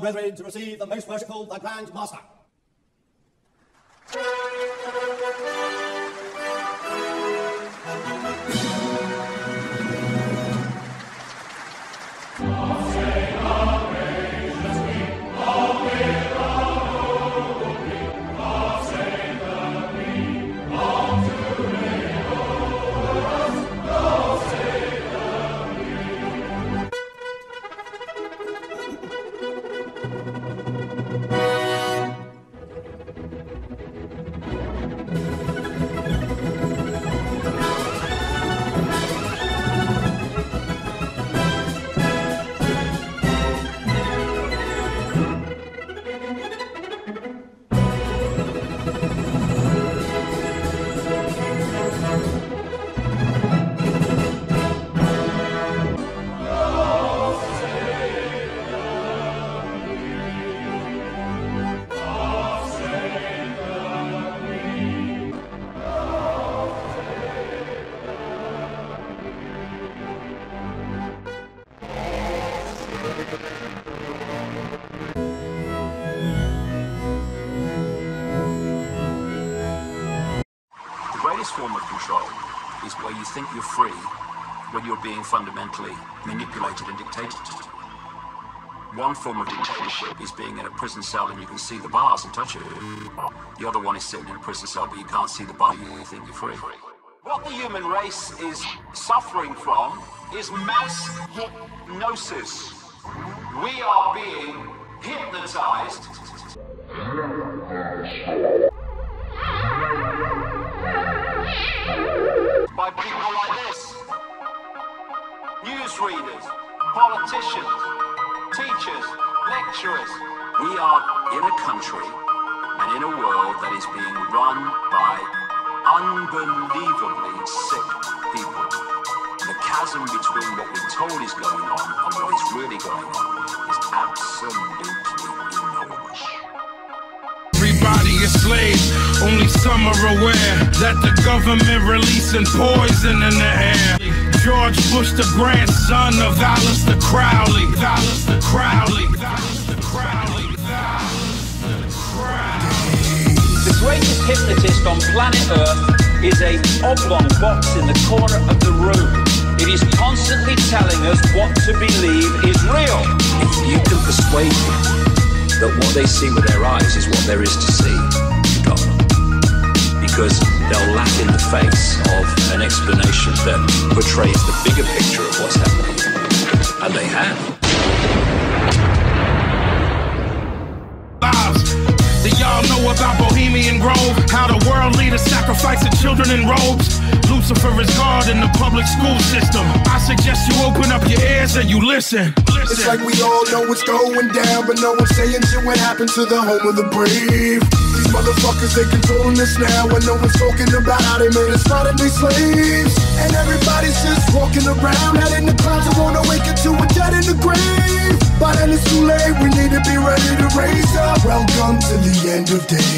my brethren, to receive the most worshipful, the Grand Master. The greatest form of control is where you think you're free when you're being fundamentally manipulated and dictated to. One form of dictatorship is being in a prison cell and you can see the bars and touch it. The other one is sitting in a prison cell but you can't see the bar, you think you're free. What the human race is suffering from is mass hypnosis. We are being hypnotized by people like this. Newsreaders, politicians, teachers, lecturers. We are in a country and in a world that is being run by unbelievably sick people. The chasm between what we're told is going on and what is really going on. Everybody is slaves, only some are aware that the government releasing poison in the air. George Bush, the grandson of Aleister Crowley. Aleister Crowley. Crowley. The greatest hypnotist on planet Earth is a oblong box in the corner of the room. It is constantly telling us what to believe is real. If you can persuade them that what they see with their eyes is what there is to see, you. Because they'll laugh in the face of an explanation that portrays the bigger picture of what's happening. And they have. Grove? How the world leaders sacrificing children in robes? Lucifer is God in the public school system. I suggest you open up your ears and you listen. It's like we all know what's going down, but no one's saying shit what happened to the home of the brave. These motherfuckers, they controlling us now, and no one's talking about how they made us modern-day slaves. And everybody's just walking around, head in the clouds, and wanna wake up to a dead in the grave. But then it's too late, we need to be ready to raise up. Welcome to the end of days.